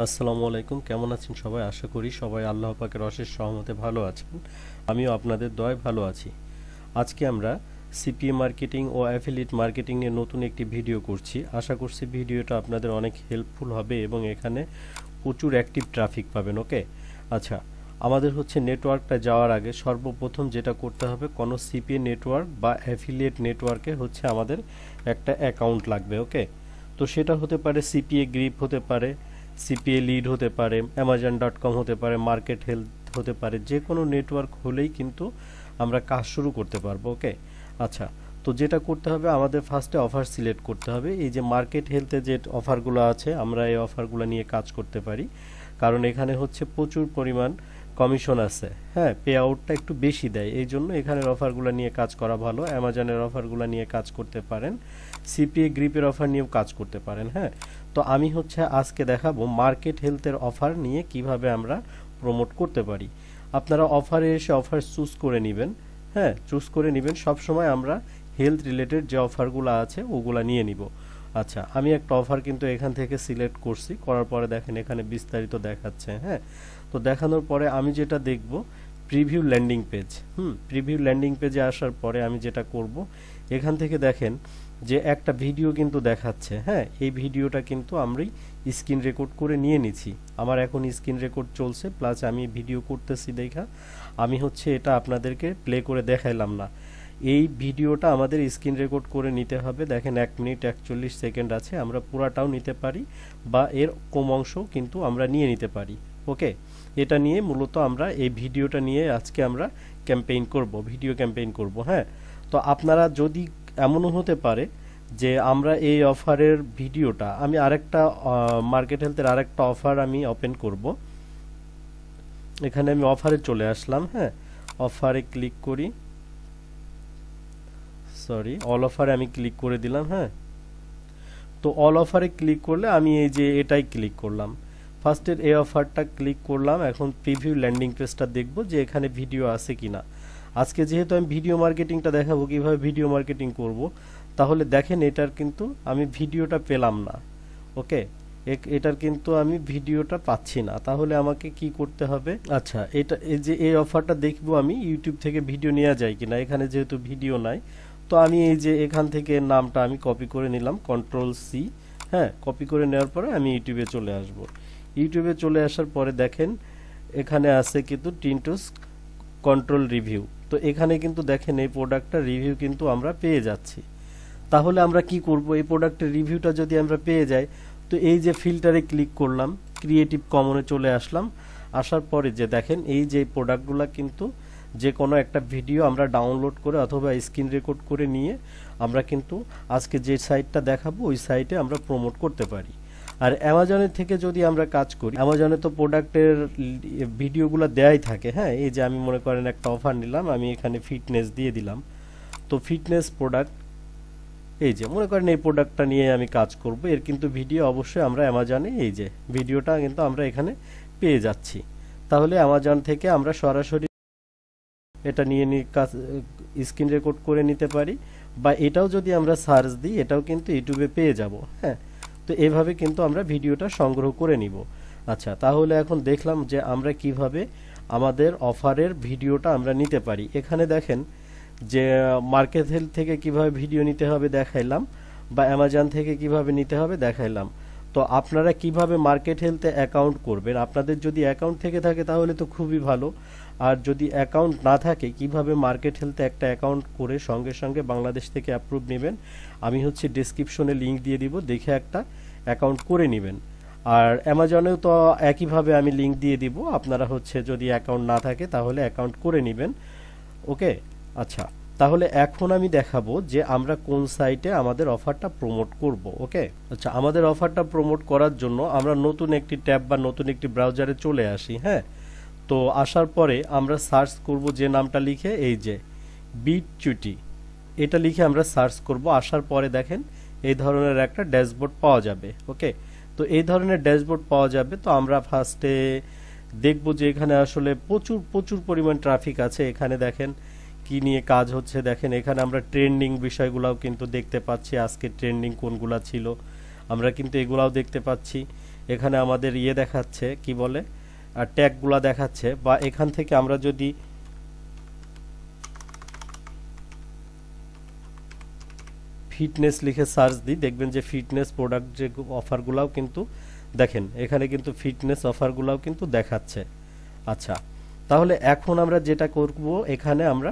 আসসালামু আলাইকুম, কেমন আছেন সবাই? আশা করি সবাই আল্লাহ পাকের অশেষ সহমতে ভালো আছেন। আমিও আপনাদের দয় ভালো আছি। আজকে আমরা সিপিএ মার্কেটিং ও অ্যাফিলিয়েট মার্কেটিং নিয়ে নতুন একটি ভিডিও করছি। আশা করছি ভিডিওটা আপনাদের অনেক হেল্পফুল হবে এবং এখানে প্রচুর অ্যাক্টিভ ট্রাফিক পাবেন, ওকে? আচ্ছা আমাদের হচ্ছে নেটওয়ার্কটা যাওয়ার আগে সর্বপ্রথম যেটা করতে হবে, কোনো সিপিএ নেটওয়ার্ক বা অ্যাফিলিয়েট নেটওয়ার্কে হচ্ছে আমাদের একটা অ্যাকাউন্ট লাগবে, ওকে? তো সেটা হতে পারে সিপিএ গ্রিপ হতে পারে সিপিএ লিড হতে পারে অ্যামাজন ডট কম হতে পারে মার্কেট হেলথ হতে পারে, যে কোনো নেটওয়ার্ক হলেই কিন্তু আমরা কাজ শুরু করতে পারব ওকে আচ্ছা তো যেটা করতে হবে, আমাদের ফার্স্টে অফার সিলেক্ট করতে হবে। এই যে মার্কেট হেলথে যে অফারগুলো আছে, আমরা এই অফারগুলো নিয়ে কাজ করতে পারি। কারণ এখানে হচ্ছে প্রচুর পরিমাণ কমিশন আছে হ্যাঁ? পে আউটটা একটু বেশি দেয়। এই জন্য এখানের অফারগুলো নিয়ে কাজ করা ভালো। অ্যামাজনের অফারগুলো নিয়ে কাজ করতে পারেন। সিপিএ গ্রিপের অফার নিয়েও কাজ করতে পারেন হ্যাঁ? তো আমি হচ্ছে আজকে দেখাবো মার্কেট হেলথের অফার নিয়ে কীভাবে আমরা প্রমোট করতে পারি। আপনারা অফারে এসে অফার চুজ করে নেবেন হ্যাঁ চুজ করে নেবেন। সবসময় আমরা হেলথ রিলেটেড যে অফারগুলো আছে, ওগুলো নিয়ে নিব। আচ্ছা আমি একটা অফার কিন্তু এখান থেকে সিলেক্ট করছি। করার পরে দেখেন এখানে বিস্তারিত দেখাচ্ছে হ্যাঁ। তো দেখানোর পরে আমি যেটা দেখব, প্রিভিউ ল্যান্ডিং পেজ। হুম, প্রিভিউ ল্যান্ডিং পেজে আসার পরে আমি যেটা করব, এখান থেকে দেখেন যে একটা ভিডিও কিন্তু দেখাচ্ছে হ্যাঁ এই ভিডিওটা কিন্তু আমরাই স্ক্রিন রেকর্ড করে নিয়ে নিছি। আমার এখন স্ক্রিন রেকর্ড চলছে, প্লাস আমি ভিডিও করতেছি দেখা। আমি হচ্ছে এটা আপনাদেরকে প্লে করে দেখাইলাম না। এই ভিডিওটা আমাদের স্ক্রিন রেকর্ড করে নিতে হবে। দেখেন, এক মিনিট একচল্লিশ সেকেন্ড আছে, আমরা পুরাটাও নিতে পারি বা এর কম অংশ কিন্তু আমরা নিয়ে নিতে পারি। ওকে? এটা নিয়ে মূলত আমরা এই ভিডিওটা নিয়ে আজকে আমরা ক্যাম্পেইন করব, ভিডিও ক্যাম্পেইন করব হ্যাঁ? তো আপনারা যদি এমনও হতে পারে যে আমরা এই অফারের ভিডিওটা, আমি আরেকটা মার্কেট হেলথের আরেকটা অফার আমি ওপেন করব। এখানে আমি অফারে চলে আসলাম হ্যাঁ। অফারে ক্লিক করি। সরি অল অফারে আমি ক্লিক করে দিলাম হ্যাঁ। তো অল অফারে ক্লিক করলে আমি এই যে এটাই ক্লিক করলাম। ফার্স্টের এই অফারটা ক্লিক করলাম, এখন প্রিভিউ ল্যান্ডিং পেজটা দেখব যে এখানে ভিডিও আছে কিনা। আজকে যেহেতু আমি ভিডিও মার্কেটিংটা দেখাবো, কীভাবে ভিডিও মার্কেটিং করব, তাহলে দেখেন এটার কিন্তু আমি ভিডিওটা পেলাম না। ওকে? এটার কিন্তু আমি ভিডিওটা পাচ্ছি না। তাহলে আমাকে কি করতে হবে? আচ্ছা এটা, এই যে, এই অফারটা দেখব আমি ইউটিউব থেকে ভিডিও নেওয়া যায় কিনা, এখানে যেহেতু ভিডিও নাই, তো আমি এই যে, এখান থেকে নামটা আমি কপি করে নিলাম কন্ট্রোল সি হ্যাঁ কপি করে নেওয়ার পরে আমি ইউটিউবে চলে আসব। ইউটিউবে চলে আসার পরে দেখেন, এখানে আছে কিন্তু টিনটুস কন্ট্রোল রিভিউ তো এখানে কিন্তু দেখেন এই প্রোডাক্টটা রিভিউ কিন্তু আমরা পেয়ে যাচ্ছি। তাহলে আমরা কি করব? এই প্রোডাক্টের রিভিউটা যদি আমরা পেয়ে যাই, তো এই যে ফিল্টারে ক্লিক করলাম ক্রিয়েটিভ কমনে চলে আসলাম। আসার পরে যে দেখেন, এই যে প্রোডাক্টগুলো কিন্তু যে কোনো একটা ভিডিও আমরা ডাউনলোড করে অথবা স্ক্রিন রেকর্ড করে নিয়ে আমরা কিন্তু আজকে যে সাইটটা দেখাবো, ওই সাইটে আমরা প্রমোট করতে পারি। আর অ্যামাজনের থেকে যদি আমরা কাজ করি, অ্যামাজনে তো প্রোডাক্টের ভিডিওগুলো দেয়াই থাকে হ্যাঁ? এই যে আমি মনে করেন একটা অফার নিলাম, আমি এখানে ফিটনেস দিয়ে দিলাম। তো ফিটনেস প্রোডাক্ট, এই যে মনে করেন এই প্রোডাক্টটা নিয়ে আমি কাজ করব, এর কিন্তু ভিডিও অবশ্যই আমরা অ্যামাজনে, এই যে ভিডিওটা কিন্তু আমরা এখানে পেয়ে যাচ্ছি। তাহলে অ্যামাজন থেকে আমরা সরাসরি এটা নিয়ে কাজ, স্ক্রিন রেকর্ড করে নিতে পারি, বা এটাও যদি আমরা সার্চ দিই, এটাও কিন্তু ইউটিউবে পেয়ে যাব হ্যাঁ? তো এভাবে কিন্তু আমরা ভিডিওটা সংগ্রহ করে নিব। আচ্ছা তাহলে এখন দেখলাম যে আমরা কীভাবে আমাদের অফারের ভিডিওটা আমরা নিতে পারি। এখানে দেখেন যে মার্কেট হেলথ থেকে কীভাবে ভিডিও নিতে হবে দেখাইলাম, বা অ্যামাজন থেকে কীভাবে নিতে হবে দেখাইলাম। তো আপনারা কীভাবে মার্কেট হেলথে অ্যাকাউন্ট করবেন? আপনাদের যদি অ্যাকাউন্ট থেকে থাকে তাহলে তো খুবই ভালো। আর যদি অ্যাকাউন্ট না থাকে, কীভাবে মার্কেট হেলথে একটা অ্যাকাউন্ট করে সঙ্গে সঙ্গে বাংলাদেশ থেকে অ্যাপ্রুভ নেবেন? আমি হচ্ছে ডিসক্রিপশনে লিঙ্ক দিয়ে দিব, দেখে একটা অ্যাকাউন্ট করে নেবেন। আর অ্যামাজনেও তো একইভাবে আমি লিঙ্ক দিয়ে দিব। আপনারা হচ্ছে যদি অ্যাকাউন্ট না থাকে তাহলে অ্যাকাউন্ট করে নেবেন। ওকে আচ্ছা। তাহলে এখন আমি দেখাবো যে আমরা কোন সাইটে আমাদের অফারটা প্রমোট করব, ওকে? আচ্ছা আমাদের অফারটা প্রমোট করার জন্য আমরা নতুন একটি ট্যাব বা নতুন একটি ব্রাউজারে চলে আসি হ্যাঁ? তো আসার পরে আমরা সার্চ করব যে নামটা লিখে, এই যে বিট চুটি এটা লিখে আমরা সার্চ করব, আসার পরে দেখেন এই ধরনের একটা ড্যাশবোর্ড পাওয়া যাবে, ওকে? তো এই ধরনের ড্যাশবোর্ড পাওয়া যাবে, তো আমরা ফার্স্টে দেখব যে এখানে আসলে প্রচুর প্রচুর পরিমাণ ট্রাফিক আছে। এখানে দেখেন কি নিয়ে কাজ হচ্ছে দেখেন, এখানে আমরা ট্রেন্ডিং বিষয়গুলোও কিন্তু দেখতে পাচ্ছি, আজকে ট্রেন্ডিং কোনগুলা ছিল, আমরা কিন্তু এগুলাও দেখতে পাচ্ছি। এখানে আমাদের ইয়ে দেখাচ্ছে, কি বলে ট্যাগগুলা দেখাচ্ছে, বা এখান থেকে আমরা যদি ফিটনেস লিখে সার্চ দিই, দেখবেন যে ফিটনেস প্রোডাক্ট যে অফারগুলাও কিন্তু দেখেন, এখানে কিন্তু ফিটনেস অফারগুলাও কিন্তু দেখাচ্ছে। আচ্ছা তাহলে এখন আমরা যেটা করব, এখানে আমরা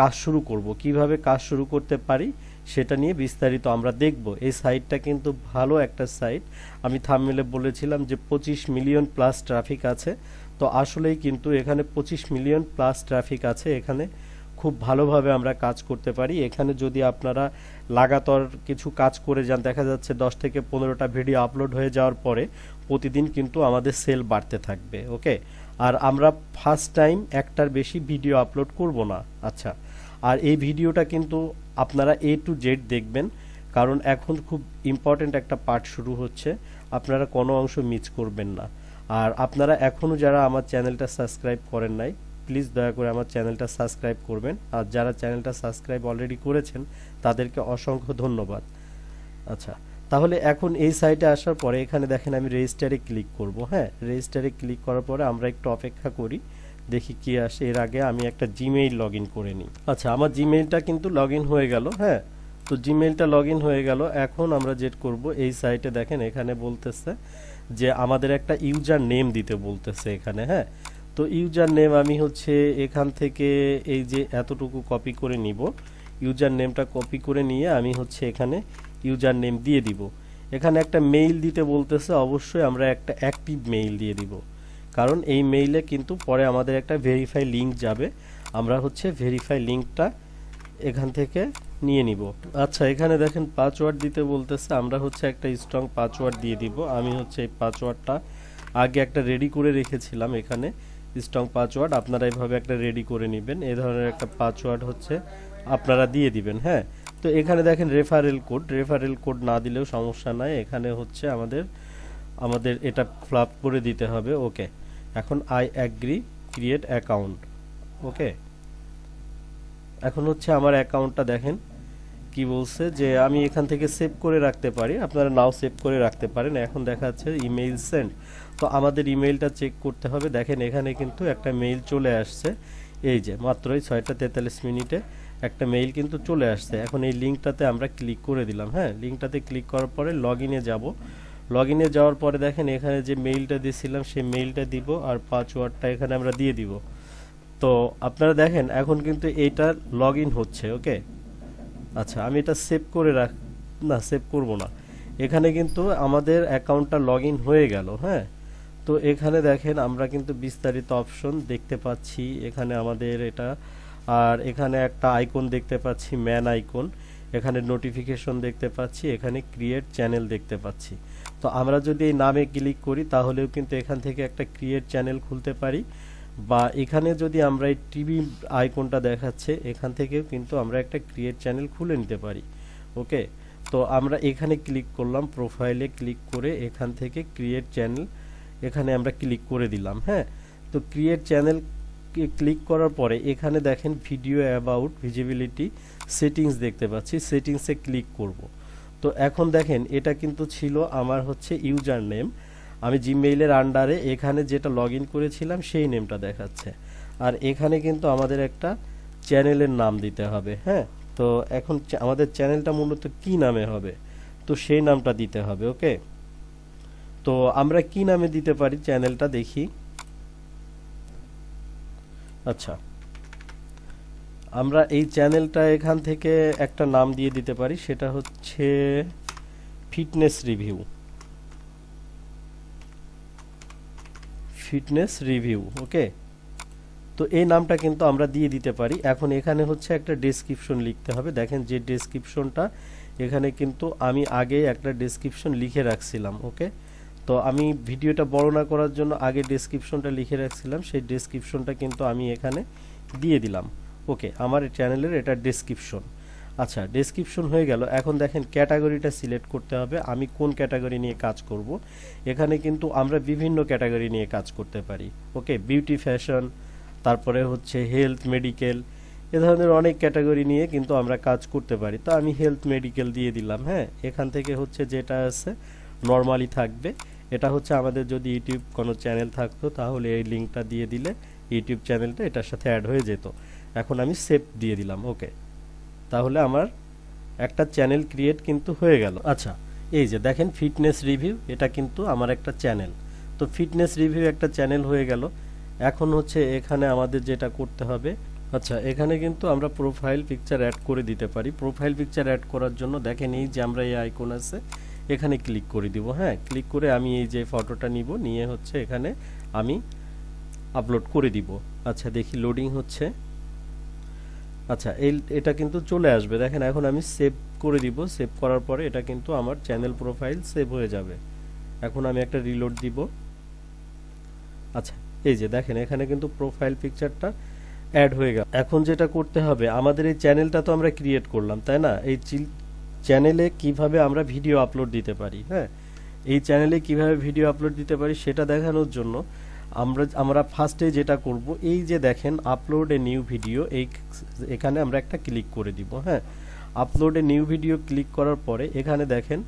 কাজ শুরু করব। কীভাবে কাজ শুরু করতে পারি সেটা নিয়ে বিস্তারিত আমরা দেখব। এই সাইটটা কিন্তু ভালো একটা সাইট। আমি থামমেলে বলেছিলাম যে পঁচিশ মিলিয়ন প্লাস ট্রাফিক আছে। তো আসলেই কিন্তু এখানে পঁচিশ মিলিয়ন প্লাস ট্রাফিক আছে। এখানে খুব ভালোভাবে আমরা কাজ করতে পারি। এখানে যদি আপনারা লাগাতার কিছু কাজ করে যান, দেখা যাচ্ছে দশ থেকে পনেরোটা ভিডিও আপলোড হয়ে যাওয়ার পরে প্রতিদিন কিন্তু আমাদের সেল বাড়তে থাকবে, ওকে? আর আমরা ফার্স্ট টাইম একটার বেশি ভিডিও আপলোড করব না। আচ্ছা আর এই ভিডিওটা কিন্তু আপনারা এ টু জেড দেখবেন, কারণ এখন খুব ইম্পর্টেন্ট একটা পার্ট শুরু হচ্ছে। আপনারা কোনো অংশ মিস করবেন না। আর আপনারা এখনও যারা আমার চ্যানেলটা সাবস্ক্রাইব করেন নাই প্লিজ দয়া করে আমার চ্যানেলটা সাবস্ক্রাইব করবেন। আর যারা চ্যানেলটা সাবস্ক্রাইব অলরেডি করেছেন, তাদেরকে অসংখ্য ধন্যবাদ। আচ্ছা তাহলে এখন এই সাইটে আসার পরে এখানে দেখেন আমি রেজিস্টারে ক্লিক করব। হ্যাঁ রেজিস্টারে ক্লিক করার পরে আমরা একটু অপেক্ষা করি। দেখি কি আসে। এর আগে আমি একটা জিমেইল লগ করে নিই। আচ্ছা আমার জিমেইলটা কিন্তু লগ হয়ে গেল হ্যাঁ? তো জিমেইলটা লগ হয়ে গেল। এখন আমরা যেট করব, এই সাইটে দেখেন, এখানে বলতেছে যে আমাদের একটা ইউজার নেম দিতে বলতেছে এখানে হ্যাঁ? তো ইউজার নেম আমি হচ্ছে এখান থেকে এই যে এতটুকু কপি করে নিব। ইউজার নেমটা কপি করে নিয়ে আমি হচ্ছে এখানে ইউজার নেম দিয়ে দিব। এখানে একটা মেইল দিতে বলতেছে, অবশ্যই আমরা একটা অ্যাক্টিভ মেইল দিয়ে দিব। কারণ এই মেইলে কিন্তু পরে আমাদের একটা ভেরিফাই লিঙ্ক যাবে। আমরা হচ্ছে ভেরিফাই লিঙ্কটা এখান থেকে নিয়ে নিব। আচ্ছা এখানে দেখেন পাসওয়ার্ড দিতে বলতেছে, আমরা হচ্ছে একটা স্ট্রং পাসওয়ার্ড দিয়ে দিব। আমি হচ্ছে এই পাসওয়ার্ডটা আগে একটা রেডি করে রেখেছিলাম এখানে স্ট্রং পাসওয়ার্ড আপনারা এইভাবে একটা রেডি করে নেবেন। এই ধরনের একটা পাসওয়ার্ড হচ্ছে আপনারা দিয়ে দিবেন হ্যাঁ? তো এখানে দেখেন রেফারেল কোড রেফারেল কোড না দিলেও সমস্যা নাই। এখানে হচ্ছে আমাদের আমাদের এটা ফ্লাপ করে দিতে হবে। ওকে এখন I agree create account okay এখন হচ্ছে আমার অ্যাকাউন্টটা দেখেন, কি বলছে যে আমি এখান থেকে সেভ করে রাখতে পারি, আপনারা নাও সেভ করে রাখতে পারেন, এখন দেখা যাচ্ছে ইমেইল সেন্ড তো আমাদের ইমেইলটা চেক করতে হবে, দেখেন এখানে কিন্তু একটা মেইল চলে আসছে, এই যে মাত্রই ছয়টা তেতাল্লিশ মিনিটে একটা মেইল কিন্তু চলে আসছে, এখন এই লিঙ্কটাতে আমরা ক্লিক করে দিলাম হ্যাঁ লিঙ্কটাতে ক্লিক করার পরে লগ ইনে যাব লগ ইনে যাওয়ার পরে দেখেন এখানে যে মেইলটা দিয়েছিলাম, সেই মেইলটা দিব আর পাসওয়ার্ডটা এখানে আমরা দিয়ে দিব। তো আপনারা দেখেন, এখন কিন্তু এইটা লগ হচ্ছে ওকে আচ্ছা আমি এটা সেভ করে রাখ, না সেভ করব না। এখানে কিন্তু আমাদের অ্যাকাউন্টটা লগ হয়ে গেল হ্যাঁ? তো এখানে দেখেন আমরা কিন্তু বিস্তারিত অপশন দেখতে পাচ্ছি, এখানে আমাদের এটা। আর এখানে একটা আইকন দেখতে পাচ্ছি ম্যান আইকন এখানে নোটিফিকেশন দেখতে পাচ্ছি, এখানে ক্রিয়েট চ্যানেল দেখতে পাচ্ছি। তো আমরা যদি এই নামে ক্লিক করি, তাহলেও কিন্তু এখান থেকে একটা ক্রিয়েট চ্যানেল খুলতে পারি। বা এখানে যদি আমরা এই টিভি আইকনটা দেখাচ্ছে, এখান থেকেও কিন্তু আমরা একটা ক্রিয়েট চ্যানেল খুলে নিতে পারি। ওকে তো আমরা এখানে ক্লিক করলাম প্রোফাইলে ক্লিক করে এখান থেকে ক্রিয়েট চ্যানেল এখানে আমরা ক্লিক করে দিলাম হ্যাঁ? তো ক্রিয়েট চ্যানেল ক্লিক করার পরে এখানে দেখেন ভিডিও অ্যাবাউট ভিজিবিলিটি সেটিংস দেখতে পাচ্ছি। সেটিংসে ক্লিক করব। তো এখন দেখেন, এটা কিন্তু ছিল আমার হচ্ছে ইউজার নেম আমি জিমেইলের আন্ডারে এখানে যেটা লগ করেছিলাম, সেই নেমটা দেখাচ্ছে। আর এখানে কিন্তু আমাদের একটা চ্যানেলের নাম দিতে হবে হ্যাঁ? তো এখন আমাদের চ্যানেলটা মূলত কি নামে হবে? তো সেই নামটা দিতে হবে, ওকে? তো আমরা কি নামে দিতে পারি? চ্যানেলটা দেখি। আচ্ছা। আমরা এই চ্যানেলটা এখান থেকে একটা নাম দিয়ে দিতে পারি, সেটা হচ্ছে fitness review. Fitness review, okay? তো এই নামটা কিন্তু আমরা দিয়ে দিতে পারি। এখন এখানে হচ্ছে একটা ডেসক্রিপশন লিখতে হবে। দেখেন যে ডেসক্রিপশনটা, এখানে কিন্তু আমি আগে একটা ডেসক্রিপশন লিখে রাখছিলাম, ওকে? তো আমি ভিডিওটা বর্ণনা করার জন্য আগে ডেসক্রিপশনটা লিখে রাখছিলাম। সেই ডেসক্রিপশনটা কিন্তু আমি এখানে দিয়ে দিলাম। ওকে, আমার চ্যানেলের এটা ডেসক্রিপশন আচ্ছা ডেসক্রিপশন হয়ে গেল। এখন দেখেন ক্যাটাগরিটা সিলেক্ট করতে হবে। আমি কোন ক্যাটাগরি নিয়ে কাজ করব? এখানে কিন্তু আমরা বিভিন্ন ক্যাটাগরি নিয়ে কাজ করতে পারি। ওকে বিউটি ফ্যাশন তারপরে হচ্ছে হেলথ মেডিকেল এ ধরনের অনেক ক্যাটাগরি নিয়ে কিন্তু আমরা কাজ করতে পারি। তো আমি হেলথ মেডিকেল দিয়ে দিলাম হ্যাঁ? এখান থেকে হচ্ছে যেটা আছে নর্মালি থাকবে। এটা হচ্ছে আমাদের যদি ইউটিউব কোনো চ্যানেল থাকতো, তাহলে এই লিঙ্কটা দিয়ে দিলে ইউটিউব চ্যানেলটা এটার সাথে অ্যাড হয়ে যেত। এখন আমি সেভ দিয়ে দিলাম ওকে তাহলে আমার একটা চ্যানেল ক্রিয়েট কিন্তু হয়ে গেল। আচ্ছা এই যে দেখেন ফিটনেস রিভিউ এটা কিন্তু আমার একটা চ্যানেল তো ফিটনেস রিভিউ একটা চ্যানেল হয়ে গেল। এখন হচ্ছে এখানে আমাদের যেটা করতে হবে আচ্ছা এখানে কিন্তু আমরা প্রোফাইল পিকচার অ্যাড করে দিতে পারি। প্রোফাইল পিকচার অ্যাড করার জন্য দেখেন এই যে আমরা এই আইকন আছে, এখানে ক্লিক করে দিব হ্যাঁ ক্লিক করে আমি এই যে ফটোটা নিব, নিয়ে হচ্ছে এখানে আমি আপলোড করে দিব। আচ্ছা দেখি লোডিং হচ্ছে। আচ্ছা এই, এটা কিন্তু চলে আসবে। দেখেন, এখন আমি সেভ করে দিব। সেভ করার পরে এটা কিন্তু আমার চ্যানেল প্রোফাইল সেভ হয়ে যাবে। এখন আমি একটা রিলোড দিব। আচ্ছা এই যে দেখেন, এখানে কিন্তু প্রোফাইল পিকচারটা অ্যাড হয়ে গেল। এখন যেটা করতে হবে, আমাদের এই চ্যানেলটা তো আমরা ক্রিয়েট করলাম, তাই না? এই চ্যানেলে কীভাবে আমরা ভিডিও আপলোড দিতে পারি হ্যাঁ? এই চ্যানেলে কীভাবে ভিডিও আপলোড দিতে পারি, সেটা দেখানোর জন্য আমরা আমরা ফার্স্টে যেটা করব, এই যে দেখেন আপলোড এ নিউ ভিডিও এই এখানে আমরা একটা ক্লিক করে দিব হ্যাঁ? Upload a new video click করার পরে এখানে দেখেন,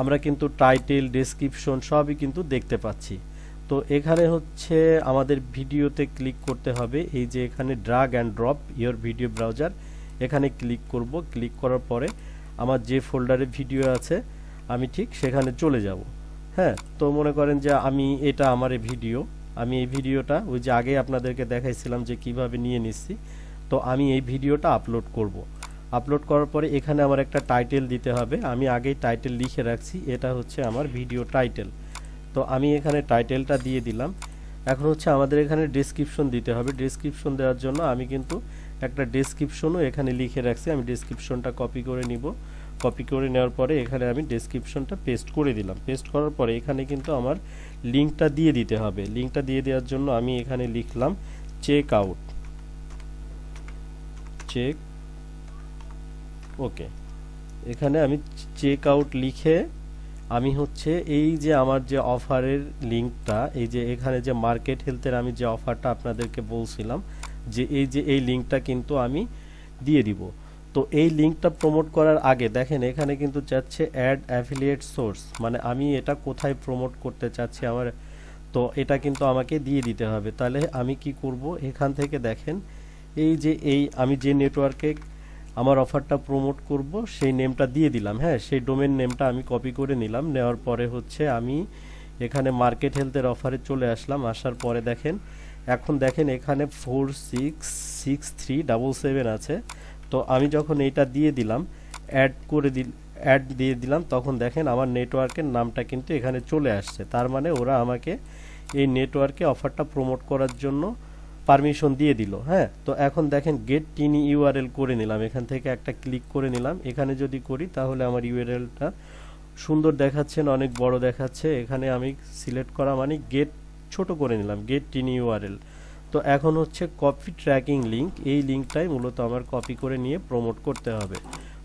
আমরা কিন্তু টাইটেল ডেসক্রিপশন সবই কিন্তু দেখতে পাচ্ছি। তো এখানে হচ্ছে আমাদের ভিডিওতে ক্লিক করতে হবে, এই যে এখানে drag and drop your video browser এখানে ক্লিক করব ক্লিক করার পরে আমার যে ফোল্ডারে ভিডিও আছে, আমি ঠিক সেখানে চলে যাব হ্যাঁ? তো মনে করেন যে আমি, এটা আমার ভিডিও আমি এই ভিডিওটা, ওই যে আগে আপনাদেরকে দেখাইছিলাম যে কীভাবে নিয়ে নিচ্ছি, তো আমি এই ভিডিওটা আপলোড করব। আপলোড করার পরে এখানে আমার একটা টাইটেল দিতে হবে। আমি আগেই টাইটেল লিখে রাখছি, এটা হচ্ছে আমার ভিডিও টাইটেল তো আমি এখানে টাইটেলটা দিয়ে দিলাম। এখন হচ্ছে আমাদের এখানে ডেসক্রিপশন দিতে হবে। ডেসক্রিপশন দেওয়ার জন্য আমি কিন্তু একটা ডেসক্রিপশনও এখানে লিখে রাখছি। আমি ডেসক্রিপশনটা কপি করে নিব। কপি করে নেওয়ার পরে এখানে আমি ডেসক্রিপশনটা পেস্ট করে দিলাম। পেস্ট করার পরে এখানে কিন্তু আমার লিঙ্কটা দিয়ে দিতে হবে। লিঙ্কটা দিয়ে দেওয়ার জন্য আমি এখানে লিখলাম চেক আউট চেক ওকে এখানে আমি চেক আউট লিখে আমি হচ্ছে এই যে আমার যে অফারের লিঙ্কটা এই যে এখানে যে মার্কেট হেলথের আমি যে অফারটা আপনাদেরকে বলছিলাম, যে এই যে এই লিঙ্কটা কিন্তু আমি দিয়ে দিব। তো এই লিঙ্কটা প্রমোট করার আগে দেখেন, এখানে কিন্তু চাচ্ছে অ্যাড অ্যাফিলিয়েট সোর্স মানে আমি এটা কোথায় প্রমোট করতে চাচ্ছি আমার, তো এটা কিন্তু আমাকে দিয়ে দিতে হবে। তাহলে আমি কি করব? এখান থেকে দেখেন, এই যে এই, আমি যে নেটওয়ার্কে আমার অফারটা প্রমোট করব, সেই নেমটা দিয়ে দিলাম। হ্যাঁ সেই ডোমেন নেমটা আমি কপি করে নিলাম। নেওয়ার পরে হচ্ছে আমি এখানে মার্কেট হেলথের অফারে চলে আসলাম। আসার পরে দেখেন, এখন দেখেন এখানে four six six three double seven আছে। তো আমি যখন এইটা দিয়ে দিলাম অ্যাড করে দিল অ্যাড দিয়ে দিলাম, তখন দেখেন আমার নেটওয়ার্কের নামটা কিন্তু এখানে চলে আসছে। তার মানে ওরা আমাকে এই নেটওয়ার্কে অফারটা প্রমোট করার জন্য পারমিশন দিয়ে দিল হ্যাঁ? তো এখন দেখেন গেট টিনি ইউআরএল করে নিলাম। এখান থেকে একটা ক্লিক করে নিলাম। এখানে যদি করি, তাহলে আমার ইউআরএলটা সুন্দর দেখাচ্ছেন অনেক বড় দেখাচ্ছে। এখানে আমি সিলেক্ট করা মানে গেট ছোট করে নিলাম গেট টিনি ইউআরএল তো এখন হচ্ছে কপি ট্র্যাকিং লিঙ্ক এই লিঙ্কটাই মূলত আমার কপি করে নিয়ে প্রমোট করতে হবে।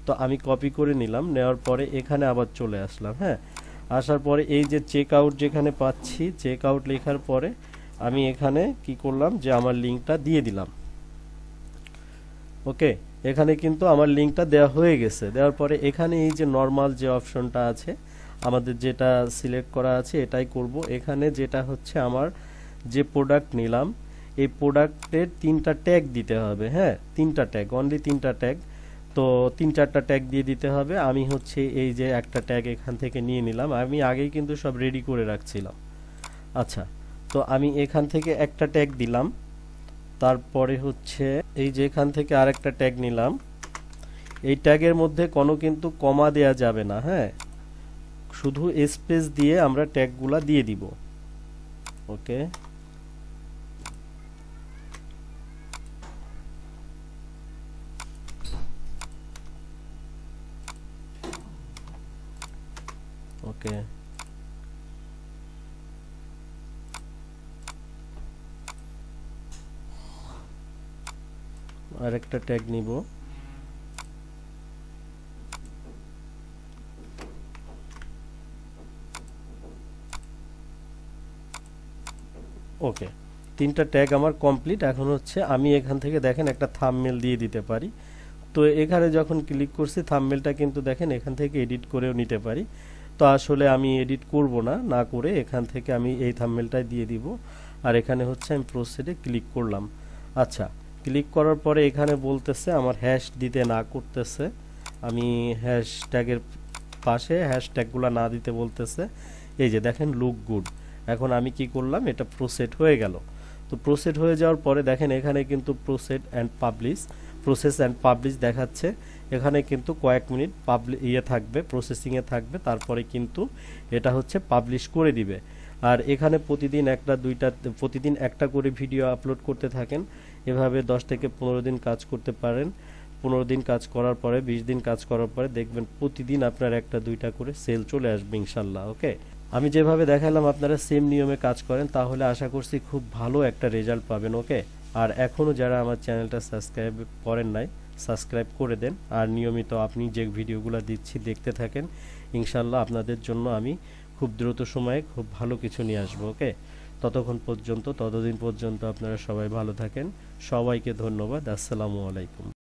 তো আমি কপি করে নিলাম, নেওয়ার পরে এখানে আবার চলে আসলাম হ্যাঁ? আসার পরে এই যে চেক আউট যেখানে পাচ্ছি চেক আউট লেখার পরে আমি এখানে কি করলাম যে আমার লিঙ্কটা দিয়ে দিলাম। ওকে এখানে কিন্তু আমার লিঙ্কটা দেওয়া হয়ে গেছে। দেওয়ার পরে এখানে এই যে নর্মাল যে অপশনটা আছে, আমাদের যেটা সিলেক্ট করা আছে এটাই করব। এখানে যেটা হচ্ছে আমার যে প্রোডাক্ট নিলাম এই প্রোডাক্টের তিনটা ট্যাগ দিতে হবে হ্যাঁ? তিনটা ট্যাগ অনলি তিনটা ট্যাগ তো তিন চারটা ট্যাগ দিয়ে দিতে হবে। আমি হচ্ছে এই যে একটা ট্যাগ এখান থেকে নিয়ে নিলাম। আমি আগেই কিন্তু সব রেডি করে রাখছিলাম। আচ্ছা তো আমি এখান থেকে একটা ট্যাগ দিলাম। তারপরে হচ্ছে এই যে এখান থেকে আরেকটা ট্যাগ নিলাম। এই ট্যাগের মধ্যে কোনো কিন্তু কমা দেয়া যাবে না হ্যাঁ? শুধু স্পেস দিয়ে আমরা ট্যাগগুলা দিয়ে দিব। ওকে ওকে। আরেকটা ট্যাগ নিব। ওকে, তিনটা ট্যাগ আমার কমপ্লিট এখন হচ্ছে আমি এখান থেকে দেখেন একটা থামমেল দিয়ে দিতে পারি। তো এখানে যখন ক্লিক করছি থামমেলটা কিন্তু দেখেন এখান থেকে এডিট করেও নিতে পারি। তো আসলে আমি এডিট করব না না করে এখান থেকে আমি এই থাম্বনেলটাই দিয়ে দিব। আর এখানে হচ্ছে আমি প্রসিডে ক্লিক করলাম। আচ্ছা ক্লিক করার পরে এখানে বলতেছে আমার হ্যাশ দিতে না করতেছে। আমি হ্যাশট্যাগের পাশে হ্যাশট্যাগুলো না দিতে বলতেছে। এই যে দেখেন লুক গুড এখন আমি কি করলাম, এটা প্রসেড হয়ে গেল। তো প্রসেড হয়ে যাওয়ার পরে দেখেন, এখানে কিন্তু proceed and publish process and publish দেখাচ্ছে। এখানে কিন্তু কয়েক মিনিট পাবলি ইয়ে থাকবে প্রসেসিংয়ে থাকবে, তারপরে কিন্তু এটা হচ্ছে পাবলিশ করে দিবে। আর এখানে প্রতিদিন একটা, দুইটা, প্রতিদিন একটা করে ভিডিও আপলোড করতে থাকেন। এভাবে দশ থেকে পনেরো দিন কাজ করতে পারেন। পনেরো দিন কাজ করার পরে, বিশ দিন কাজ করার পরে দেখবেন প্রতিদিন আপনার একটা, দুইটা করে সেল চলে আসবে ইনশাল্লাহ ওকে আমি যেভাবে দেখালাম আপনারা সেম নিয়মে কাজ করেন, তাহলে আশা করছি খুব ভালো একটা রেজাল্ট পাবেন ওকে আর এখনও যারা আমার চ্যানেলটা সাবস্ক্রাইব করেন নাই সাবস্ক্রাইব করে দেন। আর নিয়মিত আপনি যে ভিডিওগুলো দিচ্ছি, দেখতে থাকেন, ইনশাল্লাহ আপনাদের জন্য আমি খুব দ্রুত সময়ে খুব ভালো কিছু নিয়ে আসব, ওকে? ততক্ষণ পর্যন্ত, ততদিন পর্যন্ত আপনারা সবাই ভালো থাকেন। সবাইকে ধন্যবাদ। আসসালামু আলাইকুম।